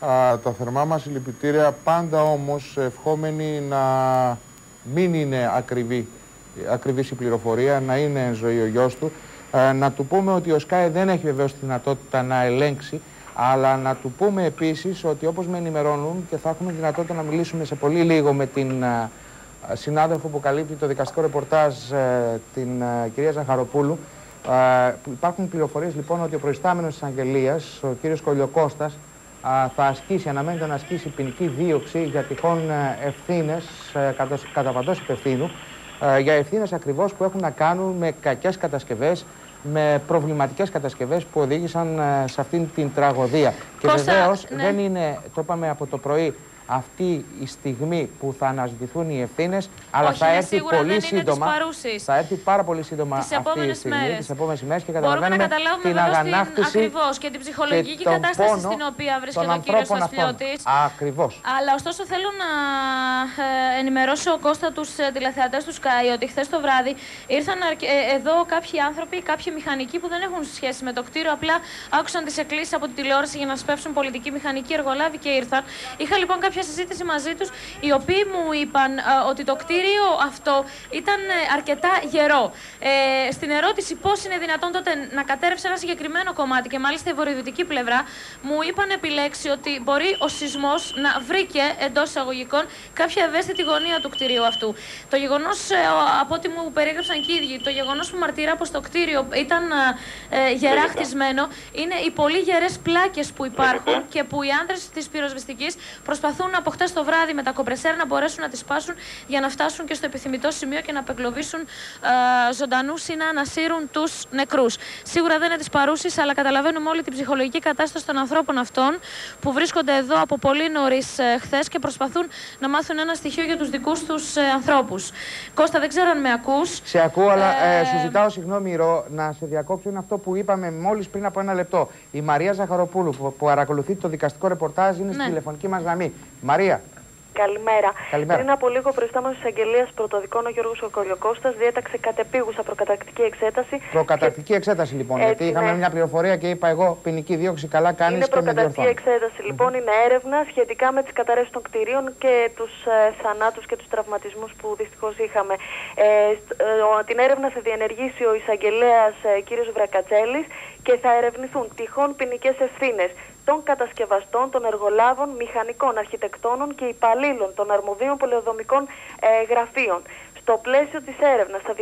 Α, τα θερμά μας συλληπιτήρια πάντα όμως ευχόμενοι να μην είναι ακριβή, ακριβής η πληροφορία, να είναι εν ζωή ο γιος του. Ε, να του πούμε ότι ο ΣΚΑΕ δεν έχει βεβαίως τη δυνατότητα να ελέγξει, αλλά να του πούμε επίσης ότι όπως με ενημερώνουν και θα έχουμε δυνατότητα να μιλήσουμε σε πολύ λίγο με την α, συνάδελφο που καλύπτει το δικαστικό ρεπορτάζ, ε, την κυρία Ζαχαροπούλου, υπάρχουν πληροφορίες λοιπόν ότι ο προϊστάμενος της Αγγελίας, ο κύριος Κολιοκώστας, θα ασκήσει, αναμένεται να ασκήσει ποινική δίωξη για τυχόν ε, ευθύνες ε, κατά παντό υπευθύνου, ε, για ευθύνες ακριβώς που έχουν να κάνουν με κακές κατασκευές, με προβληματικές κατασκευές που οδήγησαν σε αυτήν την τραγωδία. Και βεβαίως ναι. δεν είναι, το είπαμε από το πρωί, αυτή η στιγμή που θα αναζητηθούν οι ευθύνες, αλλά Όχι, θα έρθει πολύ σύντομα. Θα έρθει πάρα πολύ σύντομα τις αυτή η στιγμή, τις επόμενες ημέρες και καταλαβαίνουμε Μπορούμε να καταλάβουμε την αγανάκτηση. Ακριβώς και την ψυχολογική και κατάσταση πόνο στην οποία βρίσκεται ο κύριος Ασπλιώτη. Ακριβώς. Αλλά ωστόσο θέλω να ε, ενημερώσω ο Κώστα τους ε, τηλεθεατές τους ΣΚΑΙ ότι χθες το βράδυ ήρθαν ε, εδώ κάποιοι άνθρωποι, κάποιοι μηχανικοί που δεν έχουν σχέση με το κτίριο. Απλά άκουσαν τις εκκλήσεις από τη τηλεόραση για να σπεύσουν πολιτικοί μηχανικοί εργολάβοι και ήρθαν. Είχα λοιπόν κάποια συζήτηση μαζί τους, οι οποίοι μου είπαν ε, ότι το κτίριο αυτό ήταν ε, αρκετά γερό. Ε, στην ερώτηση πώς είναι δυνατόν τότε να κατέρευσε ένα συγκεκριμένο κομμάτι και μάλιστα η βορειοδυτική πλευρά, μου είπαν επιλέξει ότι μπορεί ο σεισμός να βρήκε εντός εισαγωγικών κάποια ευαίσθητη γωνία του κτίριου αυτού. Το γεγονός, ε, από ό,τι μου περιέγραψαν και οι ίδιοι, το γεγονός που μαρτυρά πως το κτίριο ήταν ε, γερά χτισμένο είναι οι πολύ γερές πλάκες που υπάρχουν και που οι άντρε της πυροσβεστικής προσπαθούν από χτες το βράδυ με τα κομπρεσέρ να μπορέσουν να τις σπάσουν για να φτάσουν και στο επιθυμητό σημείο και να απεγκλωβίσουν ε, ζωντανούς ή να ανασύρουν τους νεκρούς. Σίγουρα δεν είναι της παρούσης, αλλά καταλαβαίνουμε όλη την ψυχολογική κατάσταση των ανθρώπων αυτών που βρίσκονται εδώ από πολύ νωρίς ε, χθες και προσπαθούν να μάθουν ένα στοιχείο για τους δικούς τους ε, ανθρώπους. Κώστα, δεν ξέρω αν με ακούς. Σε ακούω, αλλά ε, σου ζητάω συγγνώμη, Ρο, να σε διακόψω. Είναι αυτό που είπαμε μόλις πριν από ένα λεπτό. Η Μαρία Ζαχαροπούλου, που, που παρακολουθεί το δικαστικό ρεπορτάζ, είναι ναι. στη τηλεφωνική μας γραμμή. Μαρία. Καλημέρα. Καλημέρα. Πριν από λίγο, προϊστάμενος της Αγγελίας Πρωτοδικών, ο Γιώργος Οκοριοκώστα διέταξε κατεπίγουσα προκαταρκτική εξέταση. Προκαταρκτική και... εξέταση, λοιπόν. Έτσι, γιατί είχαμε ναι. μια πληροφορία και είπα εγώ ποινική δίωξη. Καλά κάνεις και με προκαταρκτική εξέταση, λοιπόν. Είναι έρευνα σχετικά με τις καταρρεύσεις των κτηρίων και τους ε, θανάτους και τους τραυματισμούς που δυστυχώς είχαμε. Ε, ε, την έρευνα θα διενεργήσει ο εισαγγελέας ε, κ. Βρακατσέλης και θα ερευνηθούν τυχόν ποινικές ευθύνες των κατασκευαστών, των εργολάβων, μηχανικών, αρχιτεκτόνων και υπαλλήλων των αρμοδίων πολεοδομικών ε, γραφείων. Στο πλαίσιο της έρευνας θα,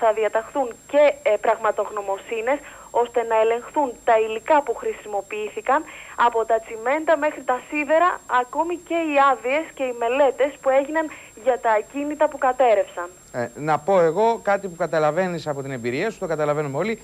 θα διαταχθούν και ε, πραγματογνωμοσύνες ώστε να ελεγχθούν τα υλικά που χρησιμοποιήθηκαν από τα τσιμέντα μέχρι τα σίδερα, ακόμη και οι άδειες και οι μελέτες που έγιναν για τα ακίνητα που κατέρευσαν. Ε, να πω εγώ κάτι που καταλαβαίνεις από την εμπειρία σου, το καταλαβαίνουμε όλοι,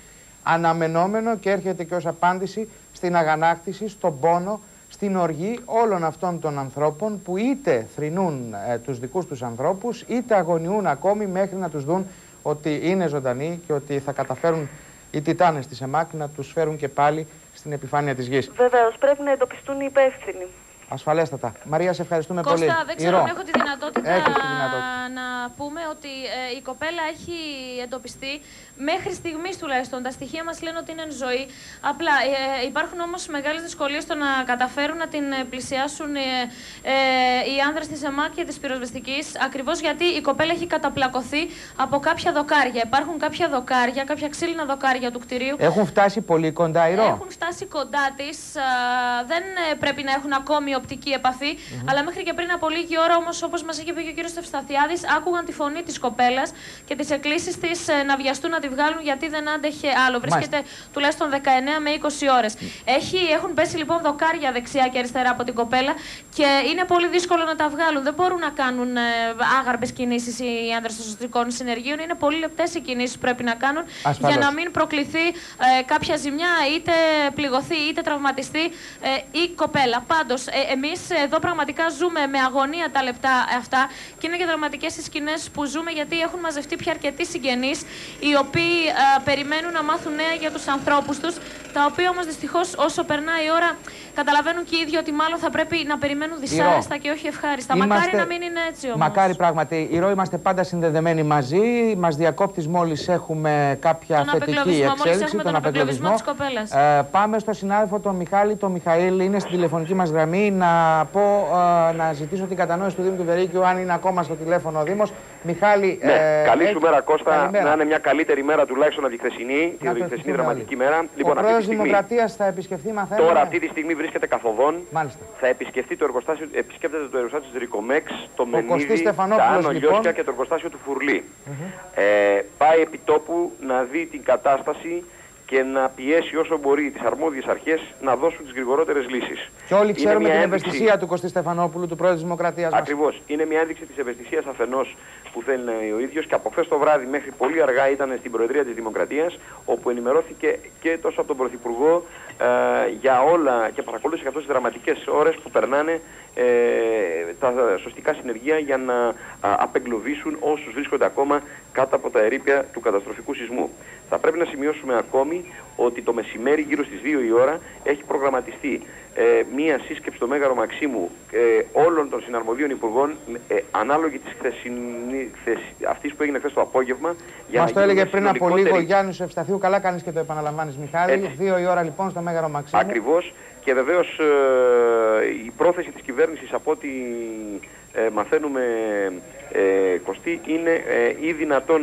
αναμενόμενο και έρχεται και ως απάντηση στην αγανάκτηση, στον πόνο, στην οργή όλων αυτών των ανθρώπων που είτε θρηνούν ε, τους δικούς τους ανθρώπους είτε αγωνιούν ακόμη μέχρι να τους δουν ότι είναι ζωντανοί και ότι θα καταφέρουν οι τιτάνες της ΕΜΑΚ να τους φέρουν και πάλι στην επιφάνεια της γης. Βεβαίως, πρέπει να εντοπιστούν οι υπεύθυνοι. Ασφαλέστατα. Μαρία, σε ευχαριστούμε Κώστα, πολύ. Κώστα, δεν ξέρω αν έχω τη δυνατότητα, να πούμε ότι ε, η κοπέλα έχει εντοπιστεί μέχρι στιγμής τουλάχιστον. Τα στοιχεία μας λένε ότι είναι εν ζωή. Απλά ε, υπάρχουν όμως μεγάλες δυσκολίες στο να καταφέρουν να την ε, πλησιάσουν ε, ε, οι άνδρες της ΕΜΑΚ και της πυροσβεστικής. Ακριβώς γιατί η κοπέλα έχει καταπλακωθεί από κάποια δοκάρια. Υπάρχουν κάποια δοκάρια, κάποια ξύλινα δοκάρια του κτηρίου. Έχουν φτάσει πολύ κοντά, Ηρώ. Έχουν φτάσει κοντά της. Δεν πρέπει να έχουν ακόμη οπτική επαφή. Αλλά μέχρι και πριν από λίγη ώρα όμως, όπως μας είχε πει και ο κύριος Τευσταθιάδη, άκουγαν τη φωνή της κοπέλας και τις εκκλήσεις της να βιαστούν να τη βγάλουν γιατί δεν άντεχε άλλο. Βρίσκεται τουλάχιστον 19 με 20 ώρες. Έχουν πέσει λοιπόν δοκάρια δεξιά και αριστερά από την κοπέλα και είναι πολύ δύσκολο να τα βγάλουν. Δεν μπορούν να κάνουν ε, άγαρπες κινήσεις οι άντρες των σωστικών συνεργείων. Είναι πολύ λεπτές οι κινήσεις που πρέπει να κάνουν για να μην προκληθεί ε, κάποια ζημιά, είτε πληγωθεί είτε τραυματιστεί ε, η κοπέλα. Πάντως, ε, εμείς εδώ πραγματικά ζούμε με αγωνία τα λεπτά αυτά και είναι και δραματικές οι σκηνές που ζούμε γιατί έχουν μαζευτεί πια αρκετοί συγγενείς οι οποίοι οποίοι ε, περιμένουν να μάθουν νέα για τους ανθρώπους τους, τα οποία όμως δυστυχώς όσο περνάει η ώρα καταλαβαίνουν και οι ίδιοι ότι μάλλον θα πρέπει να περιμένουν δυσάρεστα και όχι ευχάριστα. Είμαστε... Μακάρι να μην είναι έτσι όμως. Μακάρι πράγματι. Οι ροή είμαστε πάντα συνδεδεμένοι μαζί. Μας διακόπτεις μόλις έχουμε κάποια τον θετική εξέλιξη. Τον, τον απεγκλωβισμό της κοπέλας. Ε, πάμε στο συνάδελφο τον Μιχάλη. Τον Μιχαήλ είναι στην τηλεφωνική μας γραμμή. Να πω, ε, να ζητήσω την κατανόηση του Δήμου του Βερίκιου, αν είναι ακόμα στο τηλέφωνο ο Δήμος. Μιχάλη. Ναι, ε, καλή σου μέρα, Κώστα. Καλημέρα. Να είναι μια καλύτερη μέρα τουλάχιστον από τη χθεσινή, τη χθεσινή δραματική μέρα. Λοιπόν, ο πρόεδρος Δημοκρατίας θα επισκεφθεί, μαθαίνουμε. Τώρα αυτή τη στιγμή βρίσκεται καθοδόν. Μάλιστα. Θα επισκεφτεί το εργοστάσιο, επισκέπτεται το εργοστάσιο της Ρικομέξ, το Μενίδη, τα Άνω λοιπόν. και το εργοστάσιο του Φουρλή. Mm -hmm. ε, πάει επί τόπου να δει την κατάσταση και να πιέσει όσο μπορεί τις αρμόδιες αρχές να δώσουν τις γρηγορότερες λύσεις. Και όλοι ξέρουμε την ένδειξη... ευαισθησία του Κωστή Στεφανόπουλου, του πρόεδρου της Δημοκρατίας. Ακριβώς. Είναι μια ένδειξη της ευαισθησίας αφενός που θέλει να είναι ο ίδιος και από χθες το βράδυ μέχρι πολύ αργά ήταν στην Προεδρία της Δημοκρατίας, όπου ενημερώθηκε και τόσο από τον Πρωθυπουργό ε, για όλα και παρακολούθησε αυτέ τι δραματικές ώρες που περνάνε ε, τα σωστικά συνεργεία για να α, απεγκλωβίσουν όσους βρίσκονται ακόμα κάτω από τα ερήπια του καταστροφικού σεισμού. Θα πρέπει να σημειώσουμε ακόμη ότι το μεσημέρι γύρω στις 2 η ώρα έχει προγραμματιστεί ε, μία σύσκεψη στο Μέγαρο Μαξίμου ε, όλων των συναρμοδίων υπουργών ε, ανάλογη της χθεσινή, αυτής που έγινε χθες το απόγευμα. Μας το έλεγε πριν από λίγο ο Γιάννης Ευσταθίου, καλά κάνεις και το επαναλαμβάνεις Μιχάλη. 2 η ώρα λοιπόν στο Μέγαρο Μαξίμου. Ακριβώς και βεβαίως ε, η πρόθεση της κυβέρνησης από ό,τι ε, μαθαίνουμε ε, Κωστή είναι ε, ή δυνατόν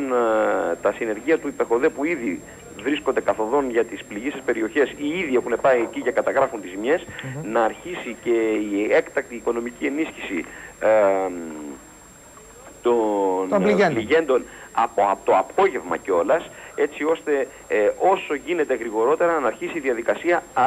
τα συνεργεία του υπεχοδέ που ήδη βρίσκονται καθοδόν για τις πληγήσεις περιοχές ή ήδη έχουν πάει εκεί για καταγράφουν τις ζημιές να αρχίσει και η έκτακτη οικονομική ενίσχυση των, πληγέντων από, από το απόγευμα κιόλας, έτσι ώστε ε, όσο γίνεται γρηγορότερα να αρχίσει η διαδικασία α,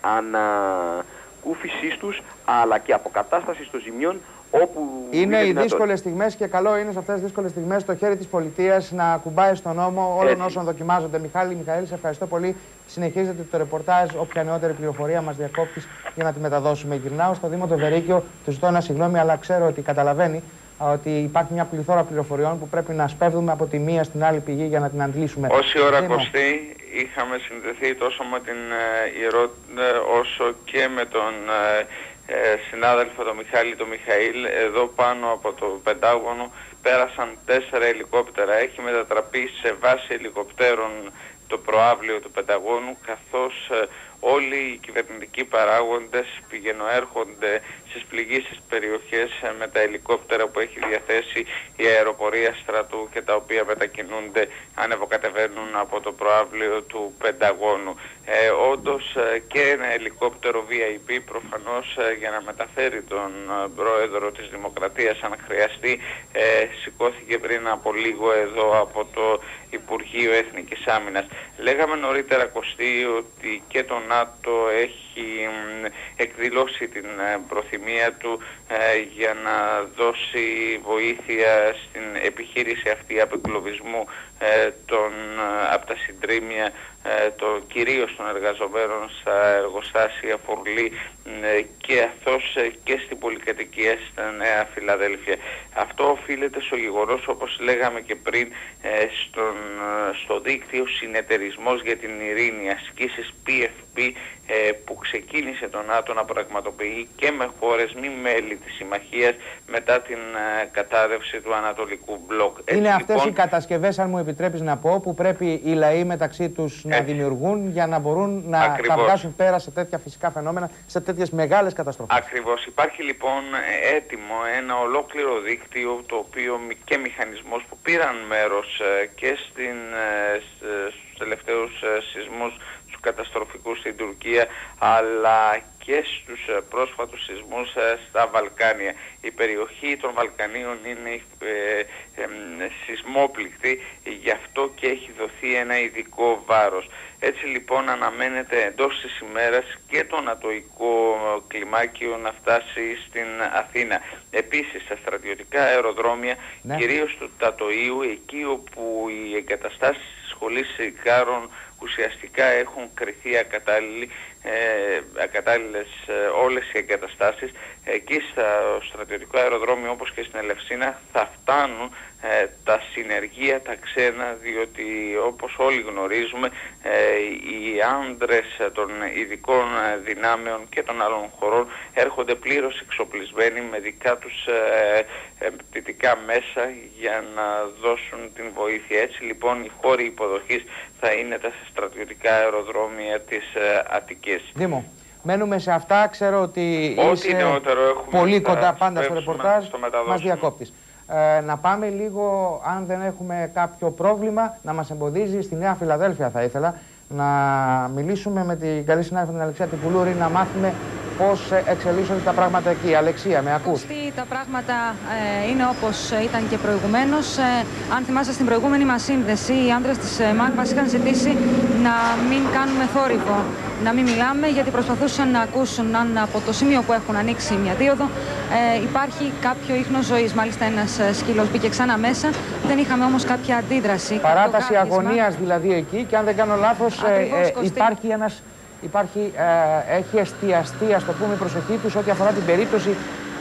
ανακούφισης τους αλλά και αποκατάστασης των ζημιών όπου είναι, οι δύσκολες στιγμές και καλό είναι σε αυτές τις δύσκολες στιγμές το χέρι της πολιτείας να κουμπάει στον νόμο όλων όσων δοκιμάζονται. Μιχάλη, Μιχαήλ, σε ευχαριστώ πολύ. Συνεχίζετε το ρεπορτάζ. Όποια νεότερη πληροφορία μας διακόπτεις για να τη μεταδώσουμε. Γυρνάω στο Δήμο του Βερίκιο. Του ζητώ ένα συγγνώμη, αλλά ξέρω ότι καταλαβαίνει ότι υπάρχει μια πληθώρα πληροφοριών που πρέπει να σπέβδουμε από τη μία στην άλλη πηγή για να την αντλήσουμε. Όση ώρα κοστί είχαμε συνδεθεί τόσο με την ε, Ιερό ε, όσο και με τον ε, ε, συνάδελφο τον Μιχάλη τον Μιχαήλ εδώ πάνω από το Πεντάγωνο πέρασαν τέσσερα ελικόπτερα. Έχει μετατραπεί σε βάση ελικοπτέρων το προάβλιο του Πενταγώνου καθώς όλοι οι κυβερνητικοί παράγοντες πηγαινοέρχονται στις πληγήσεις περιοχές ε, με τα ελικόπτερα που έχει διαθέσει η αεροπορία στρατού και τα οποία μετακινούνται ανεβοκατεβαίνουν από το προάβλιο του Πενταγώνου. Ε, όντως ε, και ένα ελικόπτερο VIP προφανώς ε, για να μεταφέρει τον πρόεδρο της Δημοκρατίας αν χρειαστεί σηκώθηκε πριν από λίγο εδώ από το Υπουργείο Εθνικής Άμυνας. Λέγαμε νωρίτερα Κωστή ότι και το ΝΑΤΟ έχει εκδηλώσει την προθυμία του για να δώσει βοήθεια στην επιχείρηση αυτή απεκλωβισμού των, από τα συντρίμια ε, το, κυρίως των εργαζομένων στα εργοστάσια Φορλή ε, και αυτός ε, και στην πολυκατοικία στα Νέα Φιλαδέλφια. Αυτό οφείλεται στο γεγονός όπως λέγαμε και πριν στον, στο δίκτυο συνεταιρισμός για την ειρήνη ασκήσεις PFP που ξεκίνησε τον ΝΑΤΟ να πραγματοποιεί και με χώρες μη μέλη της συμμαχίας μετά την κατάρρευση του Ανατολικού Μπλοκ. Είναι αυτές λοιπόν... οι κατασκευές αν μου επιτρέπεις να πω που πρέπει οι λαοί μεταξύ τους να δημιουργούν για να μπορούν να Ακριβώς. τα βγάσουν πέρα σε τέτοια φυσικά φαινόμενα, σε τέτοιες μεγάλες καταστροφές. Ακριβώς. Υπάρχει λοιπόν έτοιμο ένα ολόκληρο δίκτυο το οποίο και μηχανισμός που πήραν μέρος ε, και στην, ε, στους τελευταίους ε, σεισμούς τους καταστροφικούς στην Τουρκία αλλά και στους πρόσφατους σεισμούς στα Βαλκάνια. Η περιοχή των Βαλκανίων είναι ε, ε, σεισμόπληκτη, γι' αυτό και έχει δοθεί ένα ειδικό βάρος. Έτσι λοιπόν αναμένεται εντός της ημέρας και το νατοϊκό κλιμάκιο να φτάσει στην Αθήνα. Επίσης στα στρατιωτικά αεροδρόμια, ναι. κυρίως του Τατοίου, εκεί όπου οι εγκαταστάσεις της σχολής Σικάρων ουσιαστικά έχουν κριθεί ακατάλληλοι, ε, κατάλληλες ε, όλες οι εγκαταστάσεις εκεί στο στρατιωτικό αεροδρόμιο όπως και στην Ελευσίνα θα φτάνουν ε, τα συνεργεία τα ξένα διότι όπως όλοι γνωρίζουμε ε, οι άντρες των ειδικών δυνάμεων και των άλλων χωρών έρχονται πλήρως εξοπλισμένοι με δικά τους πτυτικά μέσα για να δώσουν την βοήθεια. Έτσι λοιπόν οι χώροι υποδοχής θα είναι τα στρατιωτικά αεροδρόμια της Αττικής. Δήμο. Μένουμε σε αυτά. Ξέρω ότι Ό,τι είσαι νεότερο έχουμε πολύ θα κοντά πάντα στο σπεύσουμε, ρεπορτάζ. στο μεταδώσουμε. Μας διακόπτεις. Ε, να πάμε λίγο, αν δεν έχουμε κάποιο πρόβλημα, να μας εμποδίζει στη Νέα Φιλαδέλφια θα ήθελα να μιλήσουμε με την καλή συνάδελφα την Αλεξία Τικουλούρη να μάθουμε πώς ε, εξελίσσονται τα πράγματα εκεί. Αλεξία, με ακούς; Κωστή, τα πράγματα ε, είναι όπως ήταν και προηγουμένως. Ε, αν θυμάστε στην προηγούμενη μας σύνδεση, οι άντρες της ε, ΜΑΚ μας είχαν ζητήσει να μην κάνουμε θόρυβο, να μην μιλάμε, γιατί προσπαθούσαν να ακούσουν αν από το σημείο που έχουν ανοίξει μια δίωδο ε, υπάρχει κάποιο ίχνος ζωής. Μάλιστα ένας ε, σκύλος μπήκε ξανά μέσα, δεν είχαμε όμως κάποια αντίδραση. κάποιο Παράταση γάβγισμα. αγωνίας δηλαδή εκεί και αν δεν κάνω λάθος ε, Ακριβώς, Κωστή. υπάρχει ένας, υπάρχει, ε, έχει εστιαστεί ας το πούμε η προσοχή τους ό,τι αφορά την περίπτωση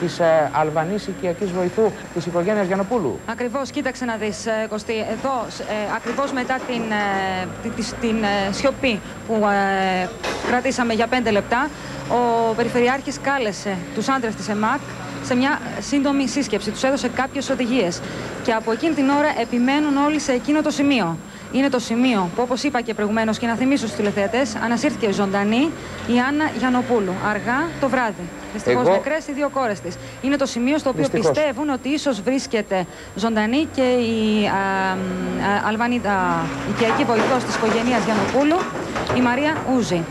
της ε, Αλβανής οικιακής βοηθού της οικογένειας Γιανοπούλου. Ακριβώς, κοίταξε να δεις ε, Κωστή, εδώ ε, ακριβώς μετά την, ε, τη- τη- την ε, σιωπή που ε, κρατήσαμε για πέντε λεπτά, ο Περιφερειάρχης κάλεσε τους άντρες της ΕΜΑΚ σε μια σύντομη σύσκεψη, τους έδωσε κάποιες οδηγίες και από εκείνη την ώρα επιμένουν όλοι σε εκείνο το σημείο. Είναι το σημείο που, όπως είπα και προηγουμένως και να θυμίσω στους τηλεθεατές, ανασύρθηκε ζωντανή η Άννα Γιανοπούλου, αργά το βράδυ. Δυστυχώς Εγώ- νεκρές οι δύο κόρες της. Είναι το σημείο στο οποίο Δυστυχώς. πιστεύουν ότι ίσως βρίσκεται ζωντανή και η α, α, Αλβανίδα οικιακή βοηθός της οικογένειας Γιαννοπούλου, η Μαρία Ούζη.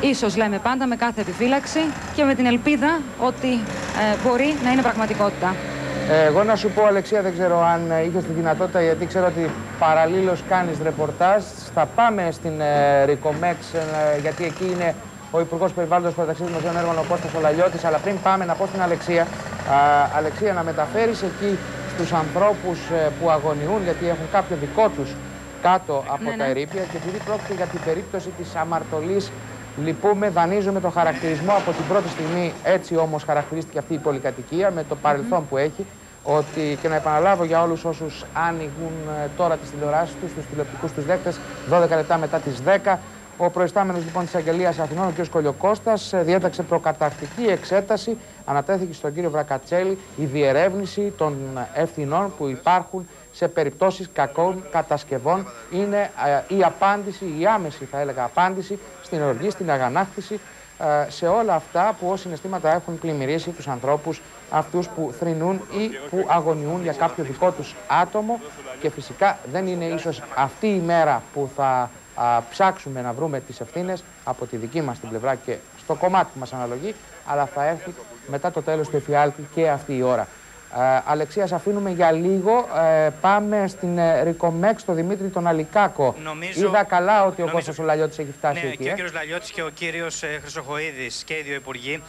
Ίσως λέμε πάντα με κάθε επιφύλαξη και με την ελπίδα ότι ε, μπορεί να είναι πραγματικότητα. Ε, εγώ να σου πω, Αλεξία, δεν ξέρω αν ε, είχες τη δυνατότητα, γιατί ξέρω ότι παραλλήλως κάνεις ρεπορτάζ. Θα πάμε στην ε, Ρικομέξ, ε, γιατί εκεί είναι ο Υπουργός Περιβάλλοντος Προταξής Δημοσίων Έργων, ο Κώστας Ολαλιώτης. Αλλά πριν πάμε να πω στην Αλεξία, α, Αλεξία, να μεταφέρεις εκεί στους ανθρώπους ε, που αγωνιούν, γιατί έχουν κάποιο δικό τους κάτω από Ναι, τα ναι. ερήπια και επειδή πρόκειται για την περίπτωση της αμαρτωλής Λυπούμε, δανείζουμε το χαρακτηρισμό από την πρώτη στιγμή, έτσι όμως χαρακτηρίστηκε αυτή η πολυκατοικία με το παρελθόν που έχει, ότι και να επαναλάβω για όλους όσους άνοιγουν ε, τώρα τις τηλεοράσεις τους, τους τηλεοπτικούς τους δέκτες, 12 λεπτά μετά τις 10, ο προϊστάμενος λοιπόν της Αγγελίας Αθηνών, ο κ. Κολιοκώστας, ε, διέταξε προκαταρκτική εξέταση, ανατέθηκε στον κύριο Βρακατσέλη η διερεύνηση των ε, ευθυνών που υπάρχουν σε περιπτώσεις κακών κατασκευών. Είναι ε, η απάντηση, η άμεση θα έλεγα απάντηση στην οργή, στην αγανάκτηση, ε, σε όλα αυτά που ως συναισθήματα έχουν πλημμυρίσει τους ανθρώπους αυτούς που θρηνούν ή που αγωνιούν για κάποιο δικό τους άτομο και φυσικά δεν είναι ίσως αυτή η μέρα που θα α, ψάξουμε να βρούμε τις ευθύνες από τη δική μας την πλευρά και στο κομμάτι που μας αναλογεί, αλλά θα έρθει μετά το τέλος του εφιάλτη και αυτή η ώρα. Ε, Αλεξία, σε αφήνουμε για λίγο. Ε, πάμε στην ε, Ρικομέξ, στο Δημήτρη τον Αλικάκο. Νομίζω- Είδα καλά ότι ο νομίζω- Κώστας ο Λαλιώτης έχει φτάσει Ναι, εκεί. και ο ε. κύριος Λαλιώτης και ο κύριος ε, Χρυσοχοίδης και οι δύο υπουργοί.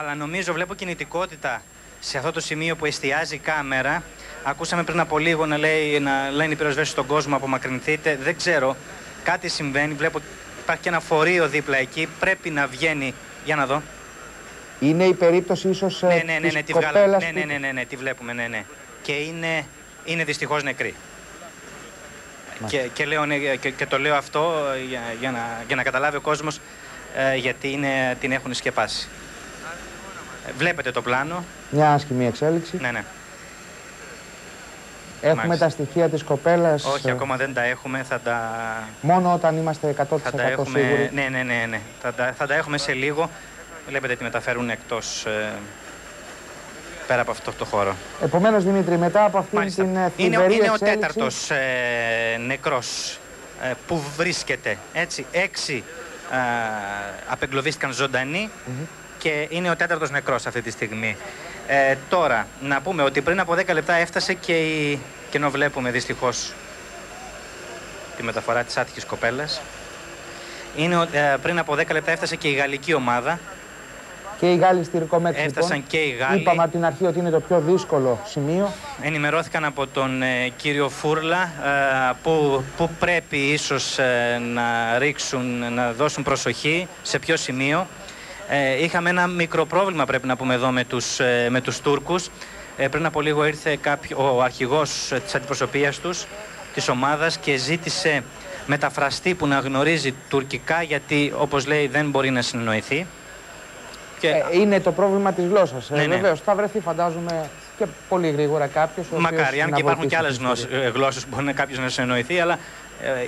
Αλλά νομίζω βλέπω κινητικότητα σε αυτό το σημείο που εστιάζει η κάμερα. Ακούσαμε πριν από λίγο να, λέει, να λένε οι πυροσβέστες στον κόσμο απομακρυνθείτε. Δεν ξέρω. Κάτι συμβαίνει. Βλέπω υπάρχει και ένα φορείο δίπλα εκεί. Πρέπει να βγαίνει. Για να δω. Είναι η περίπτωση ίσως ε, Ναι, ναι, ναι, της ναι, τη κοπέλας βγάλαμε. Ναι, που- ναι, ναι, ναι, ναι, τη βλέπουμε, ναι, ναι. Και είναι, είναι δυστυχώς νεκρή. Και, και, λέω, ναι, και, και το λέω αυτό για, για, να, για να καταλάβει ο κόσμος ε, γιατί είναι, την έχουν σκεπάσει. Ε, Βλέπετε το πλάνο. Μια άσχημη εξέλιξη. Ναι, ναι. Έχουμε μάλιστα. τα στοιχεία της κοπέλας. Όχι, ε, ακόμα δεν τα έχουμε. Θα τα, Μόνο όταν είμαστε 100% θα τα έχουμε. σίγουροι. Ναι, ναι, ναι, ναι. Θα, τα, θα τα έχουμε σε λίγο. Βλέπετε τι μεταφέρουν εκτός. ε, πέρα από αυτό το χώρο. Επομένως, Δημήτρη, μετά από αυτήν Μάλιστα. την ε, είναι, θλιβερή είναι ο εξέλιξη... τέταρτος ε, νεκρός ε, που βρίσκεται. Έτσι, έξι ε, απεγκλωβίστηκαν ζωντανοί και είναι ο τέταρτος νεκρός αυτή τη στιγμή. Ε, τώρα, να πούμε ότι πριν από 10 λεπτά έφτασε και η... και ενώ βλέπουμε δυστυχώς τη μεταφορά της άτυχης κοπέλας. Είναι, ο- ε, πριν από 10 λεπτά έφτασε και η γαλλική ομάδα Και οι Γάλλοι στη Ρικομέτ. Έφτασαν λοιπόν. και οι Γάλλοι. Είπαμε από την αρχή ότι είναι το πιο δύσκολο σημείο. Ενημερώθηκαν από τον ε, κύριο Φούρλα ε, που, που πρέπει ίσως ε, να ρίξουν, να δώσουν προσοχή σε ποιο σημείο. Ε, είχαμε ένα μικρό πρόβλημα πρέπει να πούμε εδώ με τους, ε, με τους Τούρκους. Ε, πριν από λίγο ήρθε κάποιο, ο αρχηγός ε, της αντιπροσωπείας τους, της ομάδας και ζήτησε μεταφραστή που να γνωρίζει τουρκικά γιατί όπως λέει δεν μπορεί να συνεννοηθεί. Και Ε, είναι το πρόβλημα της γλώσσας. Ναι, ε, ναι. Βεβαίως, θα βρεθεί φαντάζομαι και πολύ γρήγορα κάποιος. μακάρι, αν και υπάρχουν και άλλες ε, γλώσσες που μπορεί να κάποιος να συνεννοηθεί, αλλά ε,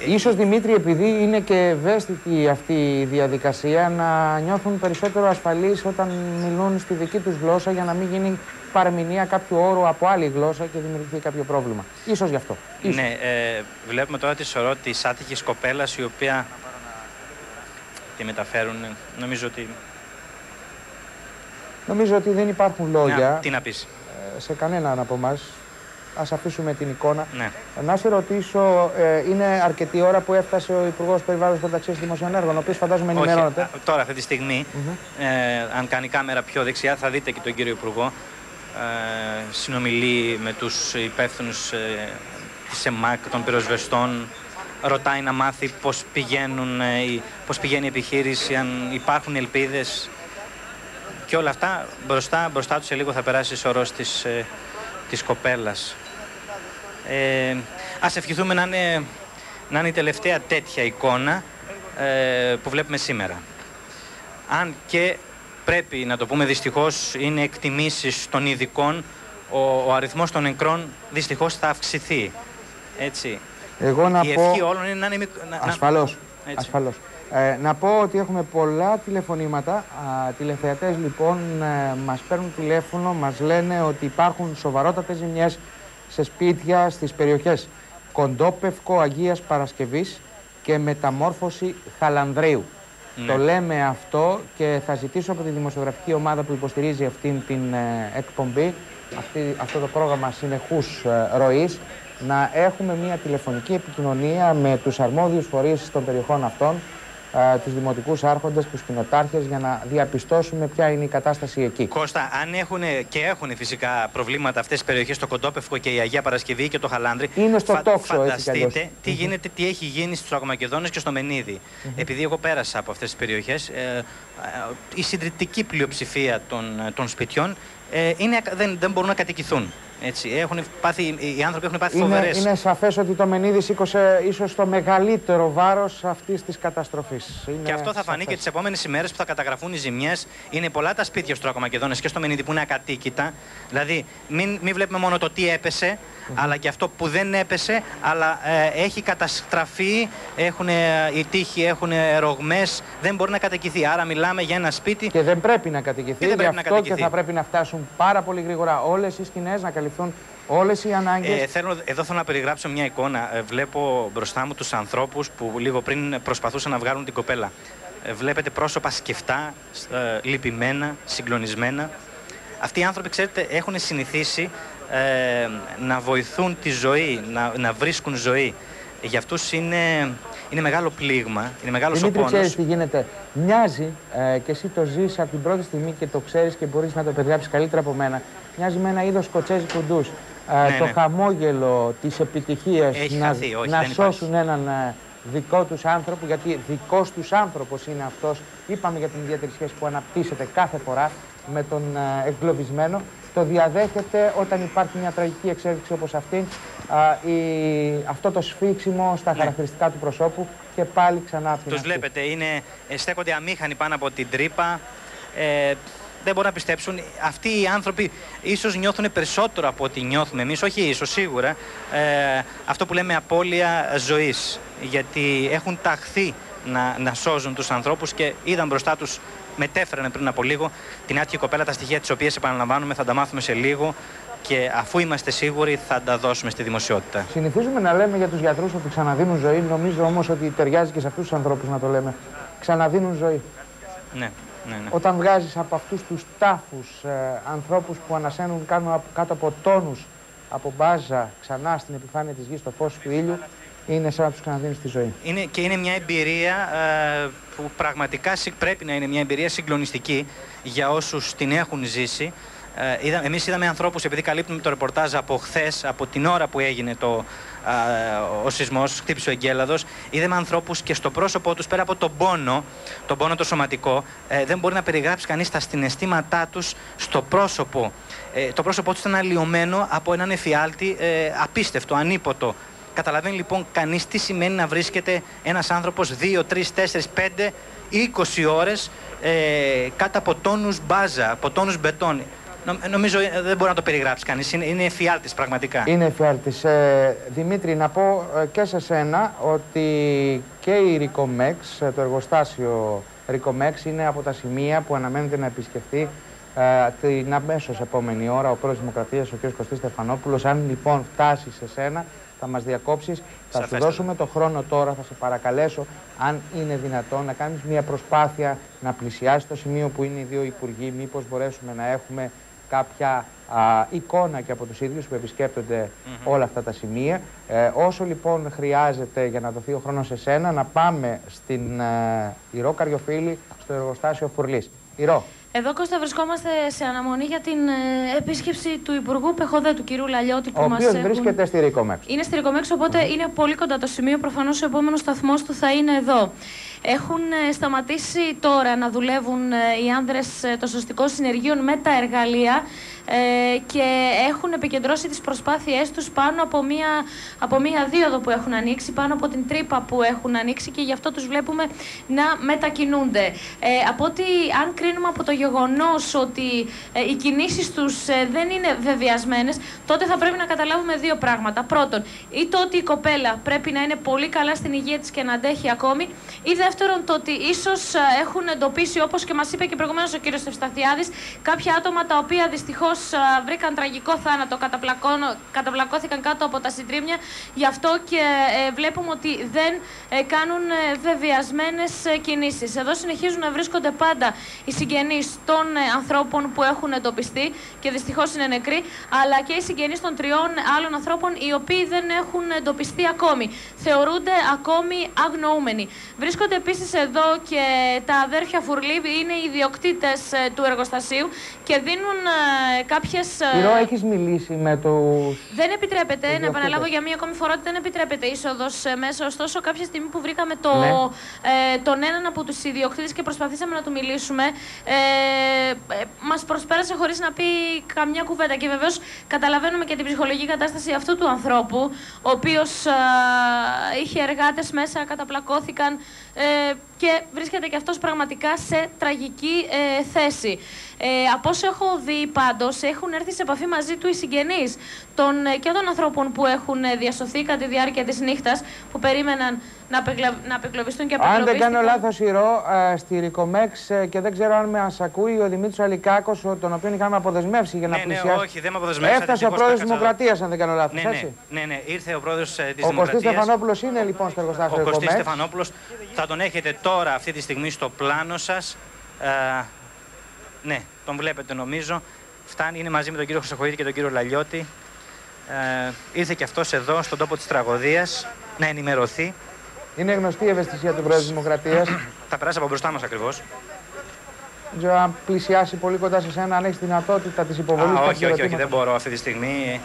Ίσως Δημήτρη, επειδή είναι και ευαίσθητη αυτή η διαδικασία, να νιώθουν περισσότερο ασφαλείς όταν μιλούν στη δική τους γλώσσα για να μην γίνει παρεμηνία κάποιου όρου από άλλη γλώσσα και δημιουργηθεί κάποιο πρόβλημα. Ίσως γι' αυτό. Ίσως. Ναι, ε, βλέπουμε τώρα τη σωρό της άτυχης κοπέλας η οποία. τη μεταφέρουν. Νομίζω ότι. Νομίζω ότι δεν υπάρχουν λόγια Να, τι να πεις. ε, σε κανέναν από εμάς. Ας αφήσουμε την εικόνα. Ναι. Να σε ρωτήσω, ε, είναι αρκετή ώρα που έφτασε ο Υπουργός Περιβάλλοντος Προταξία Δημοσίων Έργων, ο οποίος φαντάζομαι Όχι, ενημερώνεται. α, τώρα αυτή τη στιγμη ε, αν κάνει κάμερα πιο δεξιά, θα δείτε και τον κύριο Υπουργό. Ε, συνομιλεί με τους υπεύθυνους ε, της ΕΜΑΚ, των πυροσβεστών. Ρωτάει να μάθει πώς, πηγαίνουν, ε, οι- πώς πηγαίνει η επιχείρηση, αν υπάρχουν ελπίδες. Και όλα αυτά μπροστά, μπροστά του σε λίγο θα περάσει η σωρός της, ε, της κοπέλας. Ε, ας ευχηθούμε να είναι, να είναι η τελευταία τέτοια εικόνα ε, που βλέπουμε σήμερα. Αν και πρέπει να το πούμε δυστυχώς είναι εκτιμήσεις των ειδικών ο, ο αριθμός των νεκρών δυστυχώς θα αυξηθεί. Έτσι. Εγώ να η πω. ευχή όλων είναι να είναι μικ- να- να- Ασφαλώς. Έτσι. Ασφαλώς. Ε, να πω ότι έχουμε πολλά τηλεφωνήματα. Α, τηλεθεατές λοιπόν ε, μας παίρνουν τηλέφωνο, μας λένε ότι υπάρχουν σοβαρότατες ζημιές σε σπίτια στις περιοχές Κοντόπευκο Αγίας Παρασκευής και Μεταμόρφωση Χαλανδρίου. Ναι. Το λέμε αυτό και θα ζητήσω από τη δημοσιογραφική ομάδα που υποστηρίζει αυτήν την ε, εκπομπή, αυτή, αυτό το πρόγραμμα συνεχούς ε, ροής, να έχουμε μια τηλεφωνική επικοινωνία με τους αρμόδιους φορείς των περιοχών αυτών, ε, τους δημοτικούς άρχοντες, τους κοινοτάρχες, για να διαπιστώσουμε ποια είναι η κατάσταση εκεί. Κώστα, αν έχουν και έχουν φυσικά προβλήματα αυτές τις περιοχές, το Κοντόπευκο και η Αγία Παρασκευή και το Χαλάνδρη, Είναι στο τόξο, έτσι κι φανταστείτε αλλιώς. τι γίνεται, τι έχει γίνει στους Αγωμακεδόνες και στο μενιδη Επειδή εγώ πέρασα από αυτές τις περιοχές, ε, ε, η συντριπτική πλειοψηφία των, ε, των σπιτιών ε, είναι, ακα- δεν, δεν μπορούν να κατοικηθούν. Έτσι. Έχουν πάθει, οι άνθρωποι έχουν πάθει Είναι, φοβερές είναι σαφές ότι το Μενίδη σήκωσε ίσως το μεγαλύτερο βάρος αυτής της καταστροφής. Είναι Και αυτό θα φανεί σαφές. και τις επόμενες ημέρες που θα καταγραφούν οι ζημιές. Είναι πολλά τα σπίτια στους Τρακομακεδόνες και στο Μενίδη που είναι ακατοίκητα. Δηλαδή, μην, μην βλέπουμε μόνο το τι έπεσε, αλλά και αυτό που δεν έπεσε, αλλά ε, έχει καταστραφεί, έχουν, οι τείχοι έχουν ρογμές, δεν μπορεί να κατοικηθεί. Άρα, μιλάμε για ένα σπίτι. Και δεν πρέπει να κατοικηθεί. Και δεν Γι' πρέπει να αυτό και κατοικηθεί. θα πρέπει να φτάσουν πάρα πολύ γρήγορα όλες οι σκηνές, να καλυφθούν όλες οι ανάγκες. Ε, θέλω, εδώ θέλω να περιγράψω μια εικόνα. Ε, βλέπω μπροστά μου τους ανθρώπους που λίγο πριν προσπαθούσαν να βγάλουν την κοπέλα. Ε, βλέπετε πρόσωπα σκεφτά, ε, λυπημένα, συγκλονισμένα. Αυτοί οι άνθρωποι, ξέρετε, έχουν συνηθίσει ε, να βοηθούν τη ζωή, να, να βρίσκουν ζωή. Για αυτούς είναι, είναι μεγάλο πλήγμα, είναι μεγάλος ο Δημήτρη, πόνος. ξέρει τι γίνεται. Μοιάζει ε, και εσύ το ζεις από την πρώτη στιγμή και το ξέρεις και μπορείς να το περιγράψεις καλύτερα από μένα. Μοιάζει με ένα είδος σκοτσέζικου ντους. Ε, Ναι, το ναι. χαμόγελο της επιτυχίας Έχει να, χαθεί, όχι, να δεν υπάρχει. σώσουν έναν ε, δικό τους άνθρωπο, γιατί δικός τους άνθρωπος είναι αυτός. Είπαμε για την ιδιαίτερη σχέση που αναπτύσσεται κάθε φορά με τον ε, εγκλωβισμένο. Το διαδέχεται όταν υπάρχει μια τραγική εξέλιξη όπως αυτή, α, η, αυτό το σφίξιμο στα χαρακτηριστικά του προσώπου και πάλι ξανά από την Τους αρχή. βλέπετε, είναι, ε, στέκονται αμήχανοι πάνω από την τρύπα. Ε, δεν μπορούν να πιστέψουν. Αυτοί οι άνθρωποι ίσως νιώθουν περισσότερο από ό,τι νιώθουμε εμείς, όχι ίσως σίγουρα, ε, αυτό που λέμε απώλεια ζωής. Γιατί έχουν ταχθεί να, να σώζουν τους ανθρώπους και είδαν μπροστά τους, μετέφεραν πριν από λίγο την άτυχη κοπέλα, τα στοιχεία τις οποίες επαναλαμβάνουμε, θα τα μάθουμε σε λίγο και αφού είμαστε σίγουροι θα τα δώσουμε στη δημοσιότητα. Συνηθίζουμε να λέμε για τους γιατρούς ότι ξαναδίνουν ζωή. Νομίζω όμως ότι ταιριάζει και σε αυτούς τους ανθρώπους να το λέμε. Ξαναδίνουν ζωή. Ναι, ναι, ναι. Όταν βγάζεις από αυτούς τους τάφους ε, ανθρώπους που ανασένουν κάτω, από- κάτω από τόνους από μπάζα ξανά στην επιφάνεια της γης στο φως του ήλιου, είναι σαν να τους ξαναδίνεις τη ζωή. Είναι, και είναι μια εμπειρία ε, που πραγματικά πρέπει να είναι μια εμπειρία συγκλονιστική για όσους την έχουν ζήσει. Ε, είδα, εμείς είδαμε ανθρώπους, επειδή καλύπτουμε το ρεπορτάζ από χθες, από την ώρα που έγινε το, ο σεισμός, χτύπησε ο εγκέλαδος, είδαμε ανθρώπους και στο πρόσωπό τους, πέρα από τον πόνο, τον πόνο το σωματικό, ε, δεν μπορεί να περιγράψει κανείς τα συναισθήματά τους στο πρόσωπο. Ε, το πρόσωπό τους ήταν αλλοιωμένο από έναν εφιάλτη ε, απίστευτο, ανίποτο. Καταλαβαίνει λοιπόν κανείς τι σημαίνει να βρίσκεται ένας άνθρωπος 2, 3, 4, 5 ή 20 ώρες ε, κάτω από τόνους μπάζα, από τόνους μπετόν. Νομίζω ε, δεν μπορεί να το περιγράψει κανείς. Είναι, είναι εφιάλτης πραγματικά. Είναι εφιάλτης. Ε, Δημήτρη, να πω ε, και σε σένα ότι και η Ρικομέξ, ε, το εργοστάσιο Ρικομέξ, είναι από τα σημεία που αναμένεται να επισκεφτεί ε, την αμέσως επόμενη ώρα ο πρόεδρος Δημοκρατίας, ο κ. Κωστής Στεφανόπουλος. Αν λοιπόν φτάσει σε σένα, θα μας διακόψεις. Θα σου δώσουμε το χρόνο τώρα. Θα σε παρακαλέσω, αν είναι δυνατόν, να κάνεις μια προσπάθεια να πλησιάσει το σημείο που είναι οι δύο υπουργοί. Μήπως μπορέσουμε να έχουμε κάποια α, εικόνα και από τους ίδιους που επισκέπτονται όλα αυτά τα σημεία. Ε, όσο λοιπόν χρειάζεται για να δοθεί ο χρόνος σε σένα, να πάμε στην ε, Ηρώ Καριοφίλη στο εργοστάσιο Φουρλής. Ηρώ. Εδώ, Κώστα, βρισκόμαστε σε αναμονή για την ε, επίσκεψη του Υπουργού Πεχοδέ, του κυρίου Λαλιώτη, που μας έχουν... βρίσκεται στη Ρικομέξ. Είναι στη Ρικομέξ, οπότε είναι πολύ κοντά το σημείο. Προφανώς ο επόμενος σταθμός του θα είναι εδώ. Έχουν ε, σταματήσει τώρα να δουλεύουν ε, οι άνδρες των σωστικών συνεργείων με τα εργαλεία ε, και έχουν επικεντρώσει τις προσπάθειές τους πάνω από μία, από μία δίωδο που έχουν ανοίξει, πάνω από την τρύπα που έχουν ανοίξει και γι' αυτό τους βλέπουμε να μετακινούνται. Ε, από ότι αν κρίνουμε από το γεγονός ότι ε, οι κινήσεις τους ε, δεν είναι βεβαιασμένες, τότε θα πρέπει να καταλάβουμε δύο πράγματα. Πρώτον, ή το ότι η κοπέλα πρέπει να είναι πολύ καλά στην υγεία της και να αντέχει ακόμη, ή δεύτερον το ότι ίσως ε, έχουν εντοπίσει, όπως και μας είπε και προηγουμένως ο κύριος Ευσταθιάδης, κάποια άτομα τα οποία δυστυχώς βρήκαν τραγικό θάνατο, καταπλακώθηκαν κάτω από τα συντρίμια. Γι' αυτό και ε, βλέπουμε ότι δεν ε, κάνουν ε, βεβαιασμένες κινήσεις. Εδώ συνεχίζουν να βρίσκονται πάντα οι συγγενείς των ανθρώπων που έχουν εντοπιστεί και δυστυχώς είναι νεκροί, αλλά και οι συγγενείς των τριών άλλων ανθρώπων οι οποίοι δεν έχουν εντοπιστεί ακόμη. Θεωρούνται ακόμη αγνοούμενοι. Βρίσκονται επίσης εδώ και τα αδέρφια Φουρλίβ, είναι οι ιδιοκτήτες του εργοστασίου και δίνουν κάποιες. Ηρώ, έχεις μιλήσει με του. Δεν επιτρέπεται, να επαναλάβω για μία ακόμη φορά ότι δεν επιτρέπεται είσοδος ε, μέσα. Ωστόσο, κάποια στιγμή που βρήκαμε το, ναι. ε, τον έναν από τους ιδιοκτήτες και προσπαθήσαμε να του μιλήσουμε, ε, ε μας προσπέρασε χωρίς να πει καμιά κουβέντα. Και βεβαίως καταλαβαίνουμε και την ψυχολογική κατάσταση αυτού του ανθρώπου, ο οποίος είχε εργάτες μέσα, καταπλακώθηκαν ε, και βρίσκεται και αυτός πραγματικά σε τραγική ε, θέση. Ε, από όσο έχω δει πάντως έχουν έρθει σε επαφή μαζί του οι συγγενείς των, ε, και των ανθρώπων που έχουν ε, διασωθεί κατά τη διάρκεια της νύχτας που περίμεναν να, απεγκλα... να απεγκλωβιστούν και απεγκλωβίστηκαν. Αν δεν κάνω λάθος Ηρώ, ε, στη Ρικομέξ και δεν ξέρω αν με ακούει ο Δημήτρης Αλικάκος, τον οποίο είχαμε αποδεσμεύσει για να ναι, ναι πλησιάσει. Ναι, όχι, δεν με αποδεσμεύσει. Έφτασε ο πρόεδρος της Δημοκρατίας, αν δεν κάνω λάθος, ναι, έτσι. Ναι, ναι, ήρθε ο πρόεδρος της ο Δημοκρατίας. Ο Κωστής Στεφανόπουλος είναι λοιπόν στο εργοστάσιο Ο Κωστής Στεφανόπουλος θα τον έχετε τώρα αυτή τη στιγμή στο πλάνο σας. Ε, ναι, τον βλέπετε νομίζω. Φτάνει, είναι μαζί με τον κύριο Χρυσοχοίδη και τον κύριο Λαλιώτη. Ε, ήρθε και αυτός εδώ, στον τόπο της τραγωδίας, να ενημερωθεί. Είναι γνωστή η ευαισθησία του Πρόεδρου της Δημοκρατίας. Θα περάσει από μπροστά μας ακριβώς. Δεν ξέρω αν πλησιάσει πολύ κοντά σε σένα, αν έχεις δυνατότητα της υποβολής. Όχι, όχι, όχι, δεν μπορώ αυτή τη στιγμή.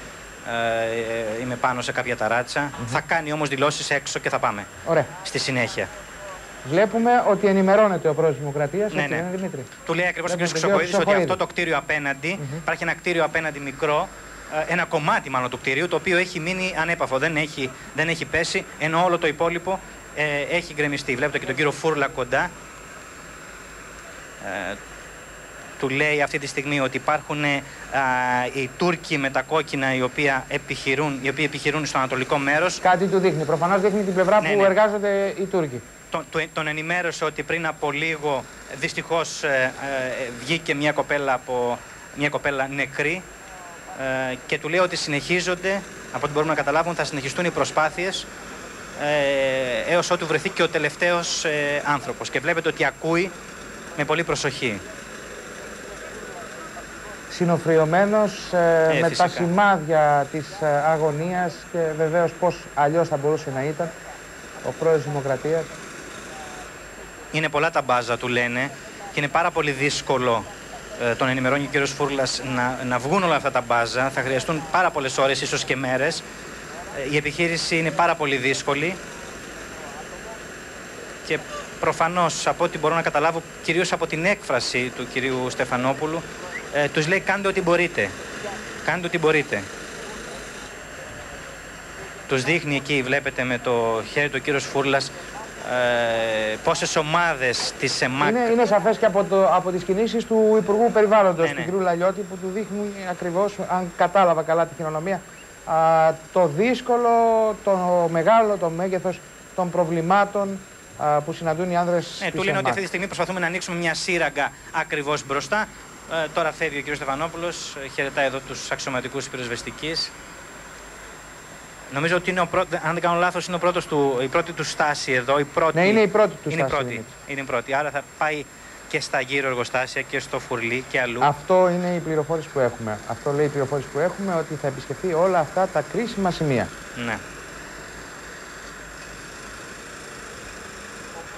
Ε, ε, είμαι πάνω σε κάποια ταράτσα. Θα κάνει όμως δηλώσεις έξω και θα πάμε. Ωραία. Στη συνέχεια. Βλέπουμε ότι ενημερώνεται ο πρόεδρος της Δημοκρατίας. Ναι, ναι. Δημήτρη; Του λέει ακριβώς ο κ. Χρυσοκοίδης ότι αυτό το κτίριο απέναντι, mm -hmm. υπάρχει ένα κτίριο απέναντι μικρό, ε, ένα κομμάτι μάλλον του κτίριου, το οποίο έχει μείνει ανέπαφο, δεν έχει, δεν έχει πέσει, ενώ όλο το υπόλοιπο ε, έχει γκρεμιστεί. Βλέπετε και τον κύριο Φούρλα κοντά. Ε, του λέει αυτή τη στιγμή ότι υπάρχουν α, οι Τούρκοι με τα κόκκινα οι, οποίοι επιχειρούν, οι οποίοι επιχειρούν στο ανατολικό μέρος. Κάτι του δείχνει. Προφανώς δείχνει την πλευρά ναι, που ναι. εργάζονται οι Τούρκοι τον, τον ενημέρωσε ότι πριν από λίγο δυστυχώς ε, ε, βγήκε μια κοπέλα, από, μια κοπέλα νεκρή ε, και του λέει ότι συνεχίζονται, από ό,τι μπορούμε να καταλάβουν, θα συνεχιστούν οι προσπάθειες ε, έως ότου βρεθεί και ο τελευταίος ε, άνθρωπος. Και βλέπετε ότι ακούει με πολύ προσοχή. συνοφριωμένος ε, Ε, με φυσικά. τα σημάδια της ε, αγωνίας και βεβαίως πώς αλλιώς θα μπορούσε να ήταν ο πρόεδρος της Δημοκρατίας. Είναι πολλά τα μπάζα του λένε και είναι πάρα πολύ δύσκολο ε, τον ενημερώνει ο κύριος Φούρλας να, να βγουν όλα αυτά τα μπάζα. Θα χρειαστούν πάρα πολλές ώρες, ίσως και μέρες. Ε, η επιχείρηση είναι πάρα πολύ δύσκολη και προφανώς από ό,τι μπορώ να καταλάβω, κυρίως από την έκφραση του κυρίου Στεφανόπουλου, ε, τους λέει κάντε ό,τι μπορείτε. Κάντε ό,τι μπορείτε. Τους δείχνει εκεί, βλέπετε με το χέρι του κύριος Φούρλας, ε, πόσες ομάδες της ΕΜΑΚ Είναι, είναι σαφές και από, το, από τις κινήσεις του Υπουργού Περιβάλλοντος, Ναι, του ναι. κ. Λαλιώτη, που του δείχνουν ακριβώς, αν κατάλαβα καλά τη χειρονομία, α, το δύσκολο, το μεγάλο, το μέγεθος των προβλημάτων α, που συναντούν οι άνδρες Ναι, της του λένε ότι ΕΜΑΚ. αυτή τη στιγμή προσπαθούμε να ανοίξουμε μια σύραγγα ακριβώς μπροστά. Ε, τώρα φεύγει ο κ. Στεφανόπουλος, χαιρετάει εδώ τους αξιωματικούς πυροσβεστικής. Νομίζω ότι είναι ο πρώτο, αν δεν κάνω λάθος, είναι ο πρώτος του, η πρώτη του στάση εδώ. Η πρώτη, Ναι, είναι η πρώτη του είναι η στάση, πρώτη, είναι. είναι η πρώτη. Άρα θα πάει και στα γύρω εργοστάσια και στο φουρλί και αλλού. Αυτό είναι η πληροφόρηση που έχουμε. Αυτό λέει η πληροφόρηση που έχουμε ότι θα επισκεφθεί όλα αυτά τα κρίσιμα σημεία. Ναι.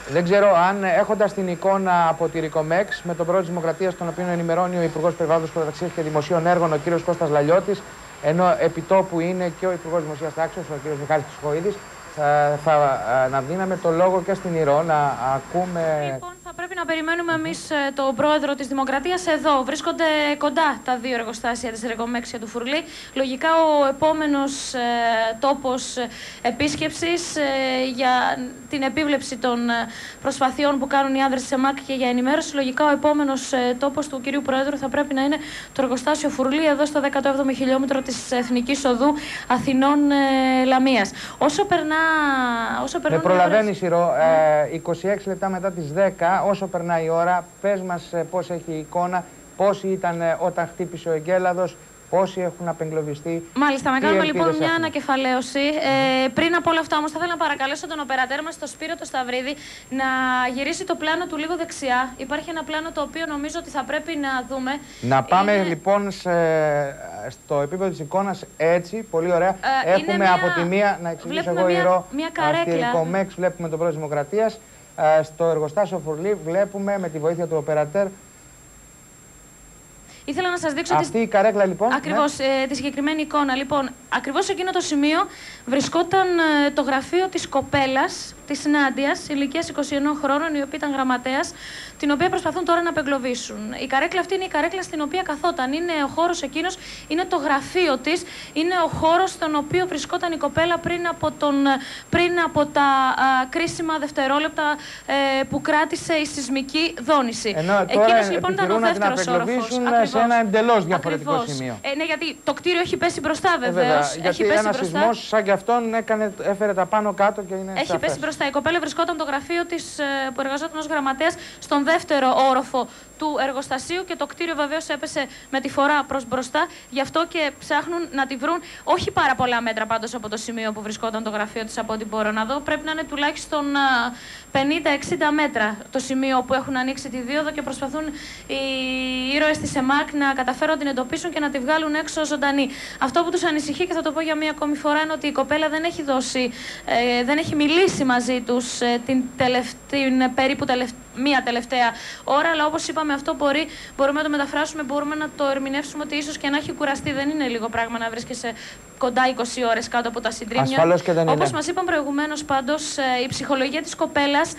Δεν ξέρω αν έχοντας την εικόνα από τη Ρικομέξ με τον πρόεδρο της Δημοκρατίας, τον οποίο ενημερώνει ο Υπουργός Περιβάλλοντος Προταξία και Δημοσίων Έργων, ο κ. Κώστας Λαλιώτης, ενώ επιτόπου είναι και ο Υπουργός Δημοσίας Τάξης, ο κ. Μιχάλης Ψυχοίδης, θα, θα α, να δίναμε το λόγο και στην Ηρώ να ακούμε. Λοιπόν, θα πρέπει να περιμένουμε εμείς τον πρόεδρο της Δημοκρατίας εδώ. Βρίσκονται κοντά τα δύο εργοστάσια της Ρεκομέξ και του Φουρλή. Λογικά ο επόμενος ε, τόπος επίσκεψης για την επίβλεψη των ε, προσπαθειών που κάνουν οι άνδρες της ΕΜΑΚ και για ενημέρωση. Λογικά ο επόμενος ε, τόπος του κυρίου Προέδρου θα πρέπει να είναι το εργοστάσιο Φουρλή εδώ στο 17ο χιλιόμετρο της Εθνικής Οδού Αθηνών ε, Λαμίας. Όσο περνά. Όσο Με περνούν οι προλαβαίνει, ώρες- Ηρώ, ε, 26 λεπτά μετά τις 10, όσο περνάει η ώρα, πες μας ε, πώς έχει η εικόνα, πόσοι ήταν ε, όταν χτύπησε ο εγκέλαδος, πόσοι έχουν απεγκλωβιστεί. Μάλιστα, να Τι κάνουμε ελπίδες λοιπόν μια έχουμε. ανακεφαλαίωση. Ε, πριν από όλα αυτά, όμως, θα ήθελα να παρακαλέσω τον οπερατέρ μας, τον Σπύρο το Σταυρίδη, να γυρίσει το πλάνο του λίγο δεξιά. Υπάρχει ένα πλάνο το οποίο νομίζω ότι θα πρέπει να δούμε. Να πάμε Είναι- λοιπόν σε- στο επίπεδο της εικόνας έτσι, πολύ ωραία. Ε, είναι Έχουμε μια- από τη μία, να εξηγήσω βλέπουμε εγώ μια- Ηρώ, μια α, στη καρέκλα. Ρικομέξ βλέπουμε τον πρόεδρο της Δημοκρατίας, ε, στο εργοστάσιο Φουρλή βλέπουμε με τη βοήθεια του οπερατέρ Ήθελα να σας δείξω τις- αυτή η καρέκλα λοιπόν. ναι. Ακριβώς ε, τη συγκεκριμένη εικόνα. Λοιπόν, ακριβώς σε εκείνο το σημείο βρισκόταν ε, το γραφείο της κοπέλας, της Νάντια, ηλικίας 21 χρόνων, η οποία ήταν γραμματέας, την οποία προσπαθούν τώρα να απεγκλωβίσουν. Η καρέκλα αυτή είναι η καρέκλα στην οποία καθόταν. Είναι ο χώρος εκείνος, είναι το γραφείο της, είναι ο χώρος στον οποίο βρισκόταν η κοπέλα πριν από, τον, ε, πριν από τα α, κρίσιμα δευτερόλεπτα ε, που κράτησε η σεισμική δόνηση. Ενώ τώρα Εκείνος λοιπόν ήταν ο επιχειρούν να την δεύτερος όροφος. απεγκλωβίσουν Ακριβώς. σε ένα εντελώς διαφορετικό Ακριβώς. σημείο. Ε, ναι, γιατί το κτίριο έχει πέσει μπροστά Ε, βεβαίως. βέβαια, έχει γιατί πέσει ένας μπροστά. σεισμός σαν και αυτόν έκανε, έφερε τα πάνω κάτω και είναι Έχει σαφές. πέσει μπροστά. Η κοπέλα βρισκόταν το γραφείο της που εργαζόταν ως γραμματέας στον δεύτερο όροφο του εργοστασίου και το κτίριο βεβαίως έπεσε με τη φορά προς μπροστά. Γι' αυτό και ψάχνουν να τη βρουν. Όχι πάρα πολλά μέτρα πάντως από το σημείο που βρισκόταν το γραφείο της, από ό,τι μπορώ να δω. Πρέπει να είναι τουλάχιστον α, 50-60 μέτρα το σημείο που έχουν ανοίξει τη δίωδο και προσπαθούν οι ήρωες της ΕΜΑΚ να καταφέρουν να την εντοπίσουν και να τη βγάλουν έξω ζωντανή. Αυτό που τους ανησυχεί και θα το πω για μία ακόμη φορά είναι ότι η κοπέλα δεν έχει δώσει, ε, δεν έχει μιλήσει μαζί τους την, τελευ- την περίπου τελευταία μία τελευταία ώρα, αλλά όπως είπαμε, αυτό μπορεί, μπορούμε να το μεταφράσουμε, μπορούμε να το ερμηνεύσουμε ότι ίσως και να έχει κουραστεί. Δεν είναι λίγο πράγμα να βρίσκεσαι κοντά 20 ώρες κάτω από τα συντρίμια. Ασφαλώς και δεν Όπως είναι. μας είπαν προηγουμένως, πάντως, η ψυχολογία της κοπέλας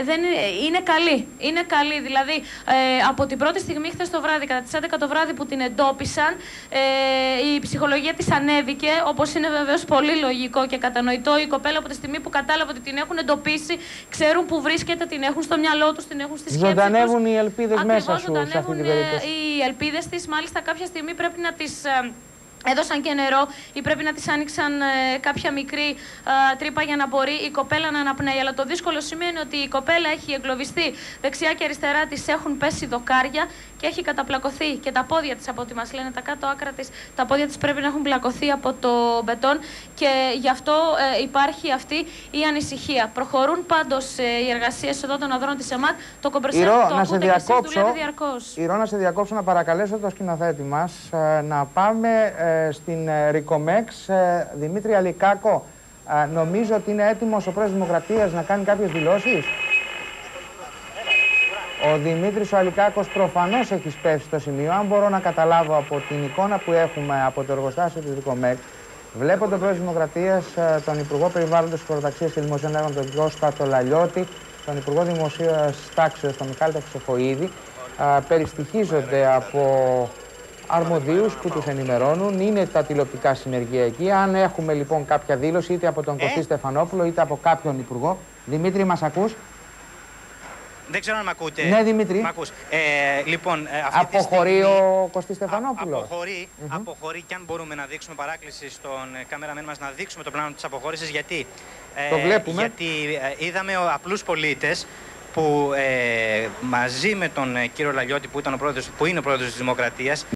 ε, δεν είναι, είναι καλή. Είναι καλή. Δηλαδή, ε, από την πρώτη στιγμή, χθες το βράδυ, κατά τις 11 το βράδυ που την εντόπισαν, ε, η ψυχολογία της ανέβηκε, όπως είναι βεβαίως πολύ λογικό και κατανοητό. Η κοπέλα από τη στιγμή που κατάλαβε ότι την έχουν εντοπίσει, ξέρουν που βρίσκεται, την έχουν στο μυαλό τους, την έχουν στη σκέψη τους. Ζωντανεύουν οι ελπίδες Ακριβώς, μέσα σου σε αυτή ζωντανεύουν, την ε, περίπτωση. οι ελπίδες της. Μάλιστα, κάποια στιγμή πρέπει να τις. Έδωσαν και νερό ή πρέπει να της άνοιξαν ε, κάποια μικρή ε, τρύπα για να μπορεί η κοπέλα να αναπνέει. Αλλά το δύσκολο σημείο είναι ότι η κοπέλα έχει εγκλωβιστεί δεξιά και αριστερά της έχουν πέσει δοκάρια και έχει καταπλακωθεί και τα πόδια της από ό,τι μας λένε, τα κάτω άκρα της, τα πόδια της πρέπει να έχουν πλακωθεί από το μπετόν και γι' αυτό ε, υπάρχει αυτή η ανησυχία. Προχωρούν πάντως ε, οι εργασίες εδώ των αδρών της ΕΜΑΤ. Το κομπρεσέρ το να σε ακούτε και εσείς, διακόψω. δουλεύει διαρκώς. Ηρώ, να σε διακόψω να παρακαλέσω το σκηνοθέτη μας να πάμε ε, στην ε, Ρικομέξ. Ε, Δημήτρη Αλικάκο, ε, νομίζω ότι είναι έτοιμος ο πρόεδρος Δημοκρατίας να κάνει κάποιες δηλώσεις; Ο Δημήτρης ο Αλικάκος προφανώς έχει σπεύσει στο σημείο. Αν μπορώ να καταλάβω από την εικόνα που έχουμε από το εργοστάσιο της Ρικομέκ, βλέπω τον πρόεδρο της Δημοκρατίας, ε, τον Υπουργό Περιβάλλοντος, Χωροταξίας και Δημοσίων Έργων, τον κ. Στατσολαλιώτη, τον Υπουργό Δημοσίας Τάξεως, τον Μιχάλη Ταξεφοίδη, ε, περιστοιχίζονται από αρμοδίους που τους ενημερώνουν. Είναι τα τηλεοπτικά συνεργεία εκεί. Αν έχουμε λοιπόν κάποια δήλωση είτε από τον Κωστή Στεφανόπουλο είτε από κάποιον Υπουργό. Δημήτρη, μας ακούς; Δεν ξέρω αν με ακούτε. Ναι, Δημήτρη. Ε, λοιπόν, ε, αυτή αποχωρεί στιγμή, ο Κωστής Στεφανόπουλος. Αποχωρεί, και αν μπορούμε να δείξουμε παράκληση στον ε, κάμεραμεν μας να δείξουμε το πλάνο της αποχώρησης. Γιατί, το βλέπουμε. γιατί είδαμε απλούς πολίτες που μαζί με τον κύριο Λαλιώτη που, ήταν ο πρόεδρος, που είναι ο πρόεδρος της Δημοκρατίας